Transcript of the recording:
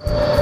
you